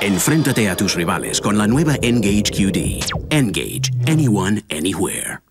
Enfréntate a tus rivales con la nueva Engage QD. Engage, anyone, anywhere.